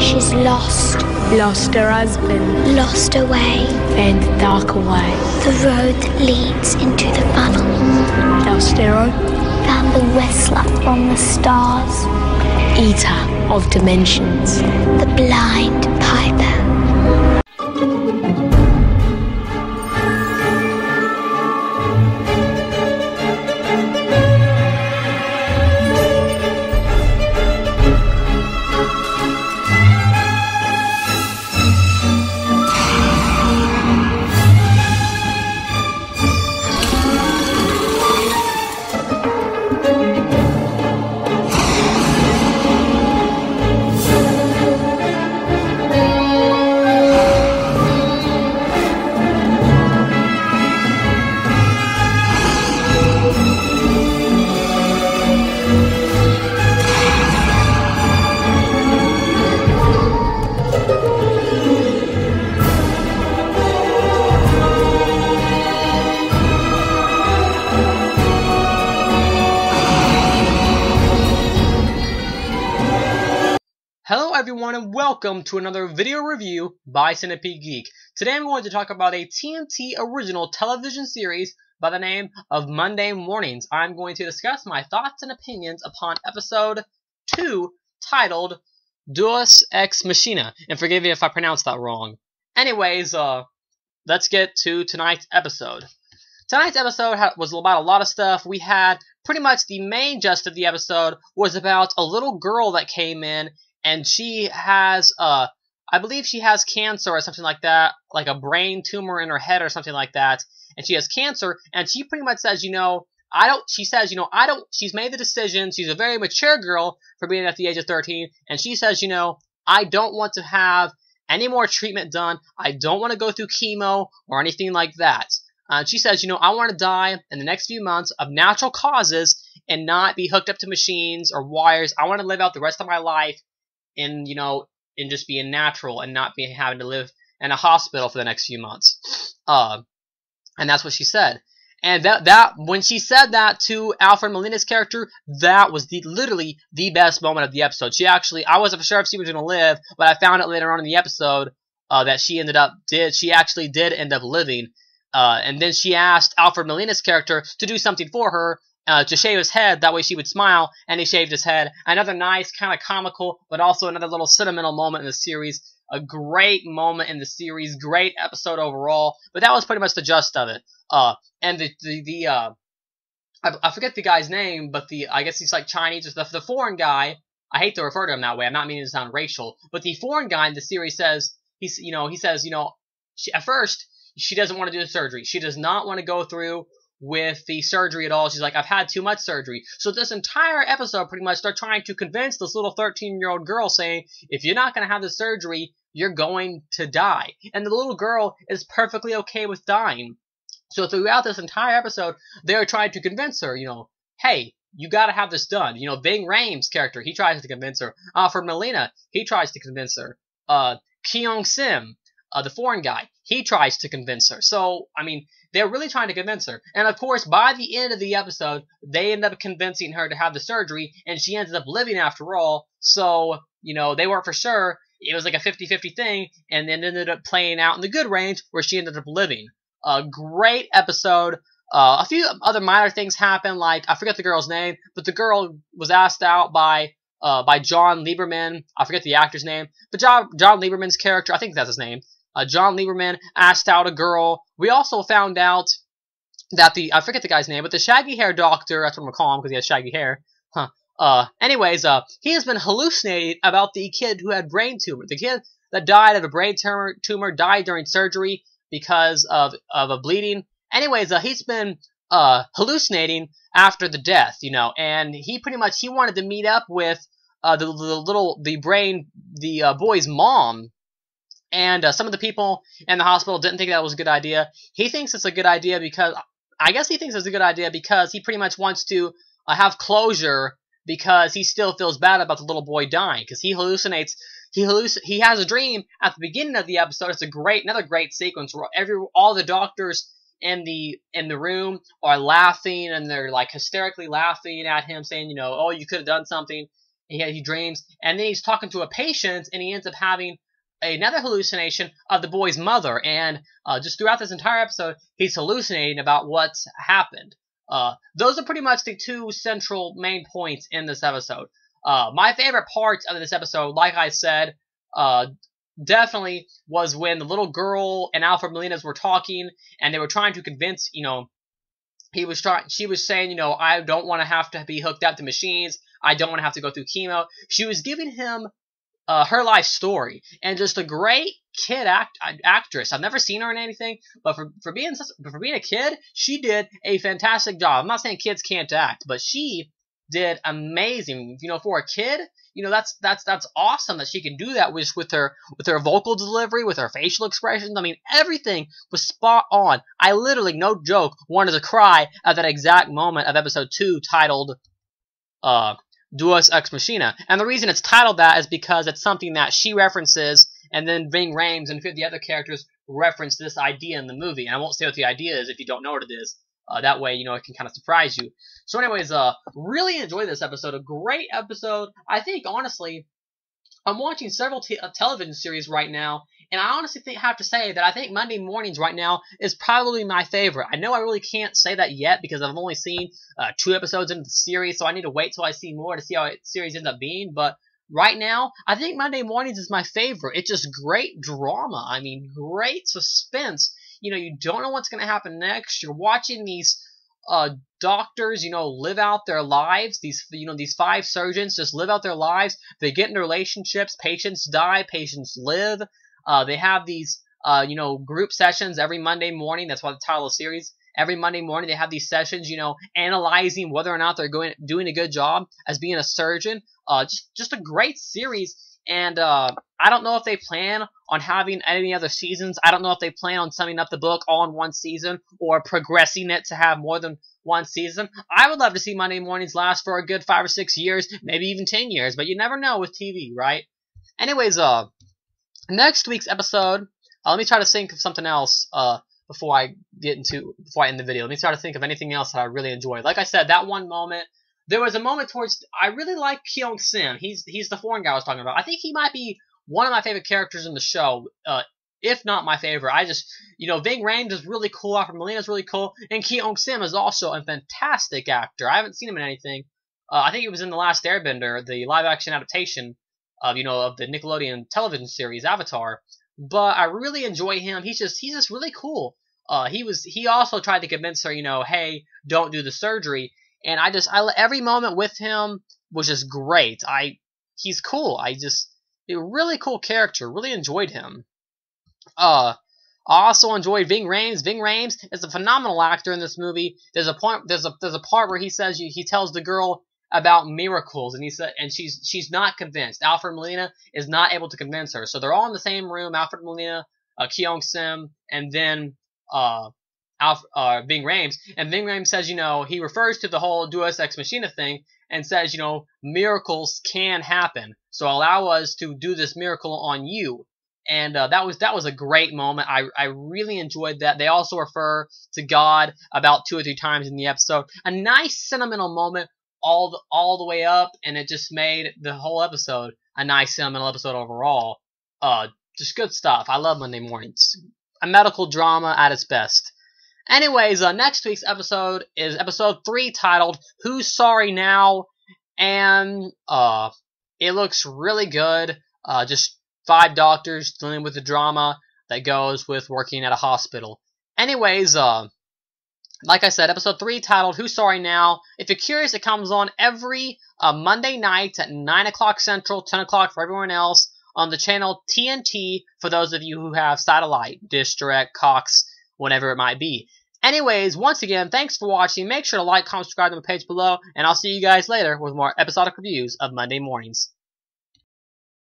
She's lost, Lost her husband, lost her way. and the dark away. The road that leads into the funnel. Lost hero, Found the wrestler from the stars. eater of dimensions. The blind. Hello everyone and welcome to another video review by Centipede Geek. Today I'm going to talk about a TNT original television series by the name of Monday Mornings. I'm going to discuss my thoughts and opinions upon episode 2 titled Deus Ex Machina. And forgive me if I pronounced that wrong. Anyways, uh, let's get to tonight's episode. Tonight's episode was about a lot of stuff. We had pretty much the main gist of the episode was about a little girl that came in and she has uh I believe she has cancer or something like that, like a brain tumor in her head or something like that, and she has cancer and she pretty much says, you know, I don't she says, you know, I don't she's made the decision, she's a very mature girl for being at the age of 13 and she says, you know, I don't want to have any more treatment done. I don't want to go through chemo or anything like that. Uh, she says, you know, I want to die in the next few months of natural causes and not be hooked up to machines or wires. I want to live out the rest of my life in you know in just being natural and not being having to live in a hospital for the next few months. Uh, and that's what she said. And that that when she said that to Alfred Molina's character, that was the literally the best moment of the episode. She actually, I wasn't sure if she was gonna live, but I found out later on in the episode uh, that she ended up did she actually did end up living. Uh, and then she asked Alfred Molina's character to do something for her, uh, to shave his head. That way she would smile, and he shaved his head. Another nice, kind of comical, but also another little sentimental moment in the series. A great moment in the series. Great episode overall. But that was pretty much the gist of it. Uh, and the the, the uh, I, I forget the guy's name, but the I guess he's like Chinese. Or the, the foreign guy. I hate to refer to him that way. I'm not meaning to sound racial, but the foreign guy in the series says he's you know he says you know she, at first she doesn't want to do the surgery. She does not want to go through with the surgery at all. She's like, I've had too much surgery. So this entire episode, pretty much, they're trying to convince this little 13 year old girl saying, if you're not going to have the surgery, you're going to die. And the little girl is perfectly okay with dying. So throughout this entire episode, they're trying to convince her, you know, hey, you gotta have this done. You know, Ving Rhames' character, he tries to convince her. Alfred Molina, he tries to convince her. Uh, Keong Sim, uh, the foreign guy, he tries to convince her. So, I mean, they're really trying to convince her. And of course, by the end of the episode, they end up convincing her to have the surgery, and she ends up living after all. So, you know, they weren't for sure. It was like a 50 50 thing, and then ended up playing out in the good range where she ended up living. A great episode. Uh, a few other minor things happened, like, I forget the girl's name, but the girl was asked out by uh, by John Lieberman. I forget the actor's name, but John, John Lieberman's character, I think that's his name. Uh, John Lieberman asked out a girl. We also found out that the I forget the guy's name, but the shaggy hair doctor, that's what I'm gonna call him because he has shaggy hair. Huh. Uh, anyways, uh, he has been hallucinating about the kid who had brain tumor. The kid that died of a brain tumor, tumor died during surgery because of of a bleeding. Anyways, uh, he's been uh hallucinating after the death, you know, and he pretty much he wanted to meet up with uh the, the little the brain the uh, boy's mom and uh, some of the people in the hospital didn't think that was a good idea. He thinks it's a good idea because I guess he thinks it's a good idea because he pretty much wants to uh, have closure because he still feels bad about the little boy dying because he hallucinates. He halluc- he has a dream at the beginning of the episode. It's a great another great sequence where every all the doctors in the in the room are laughing and they're like hysterically laughing at him saying, you know, oh you could have done something. He, he dreams, and then he's talking to a patient, and he ends up having another hallucination of the boy's mother. And uh, just throughout this entire episode, he's hallucinating about what's happened. Uh, those are pretty much the two central main points in this episode. Uh, my favorite parts of this episode, like I said, uh, definitely was when the little girl and Alfred Molina's were talking, and they were trying to convince, you know, he was trying. She was saying, you know, I don't want to have to be hooked up to machines. I don't want to have to go through chemo. She was giving him uh, her life story, and just a great kid act actress. I've never seen her in anything, but for for being for being a kid, she did a fantastic job. I'm not saying kids can't act, but she did amazing. You know, for a kid, you know that's that's that's awesome that she can do that with with her with her vocal delivery, with her facial expressions. I mean, everything was spot on. I literally, no joke, wanted to cry at that exact moment of episode two, titled uh, Deus Ex Machina. And the reason it's titled that is because it's something that she references, and then Ving Rhames and 50 other characters reference this idea in the movie. And I won't say what the idea is if you don't know what it is. Uh, that way, you know, it can kind of surprise you. So, anyways, uh, really enjoy this episode. A great episode. I think, honestly, I'm watching several t- uh, television series right now, and I honestly think, have to say that I think Monday mornings right now is probably my favorite. I know I really can't say that yet because I've only seen uh, two episodes into the series, so I need to wait till I see more to see how the series ends up being. But right now, I think Monday mornings is my favorite. It's just great drama. I mean, great suspense you know, you don't know what's going to happen next. You're watching these uh, doctors, you know, live out their lives. These, you know, these five surgeons just live out their lives. They get in relationships. Patients die. Patients live. Uh, they have these, uh, you know, group sessions every Monday morning. That's why the title of the series. Every Monday morning they have these sessions, you know, analyzing whether or not they're going doing a good job as being a surgeon. Uh, just just a great series and uh, I don't know if they plan on having any other seasons. I don't know if they plan on summing up the book all in one season or progressing it to have more than one season. I would love to see Monday mornings last for a good five or six years, maybe even ten years, but you never know with TV, right? Anyways, uh, next week's episode, uh, let me try to think of something else, uh, before I get into, before I end the video. Let me try to think of anything else that I really enjoyed. Like I said, that one moment there was a moment towards I really like Keong Sim. He's he's the foreign guy I was talking about. I think he might be one of my favorite characters in the show, uh, if not my favorite. I just you know Ving Rhames is really cool. Alfred Molina is really cool, and Keong Sim is also a fantastic actor. I haven't seen him in anything. Uh, I think he was in the Last Airbender, the live action adaptation of you know of the Nickelodeon television series Avatar. But I really enjoy him. He's just he's just really cool. Uh, he was he also tried to convince her, you know, hey, don't do the surgery and I just I every moment with him was just great. I he's cool. I just a really cool character. Really enjoyed him. Uh, I also enjoyed Ving Rhames. Ving Rhames is a phenomenal actor in this movie. There's a point. There's a there's a part where he says he tells the girl about miracles, and he said, and she's she's not convinced. Alfred Molina is not able to convince her. So they're all in the same room. Alfred Molina, uh, Keong Sim, and then uh, Alf, uh, Ving Rhames, and Ving Rhames says, you know, he refers to the whole Deus Ex Machina thing and says, you know, miracles can happen, so allow us to do this miracle on you. And uh, that was that was a great moment. I I really enjoyed that. They also refer to God about two or three times in the episode. A nice sentimental moment all the all the way up, and it just made the whole episode a nice sentimental episode overall. Uh, just good stuff. I love Monday mornings. A medical drama at its best. Anyways, uh, next week's episode is episode 3 titled Who's Sorry Now? And uh, it looks really good. Uh, just five doctors dealing with the drama that goes with working at a hospital. Anyways, uh, like I said, episode 3 titled Who's Sorry Now? If you're curious, it comes on every uh, Monday night at 9 o'clock Central, 10 o'clock for everyone else on the channel TNT for those of you who have satellite, Dish Direct, Cox, whatever it might be. Anyways, once again, thanks for watching. Make sure to like, comment, subscribe to my page below, and I'll see you guys later with more episodic reviews of Monday mornings.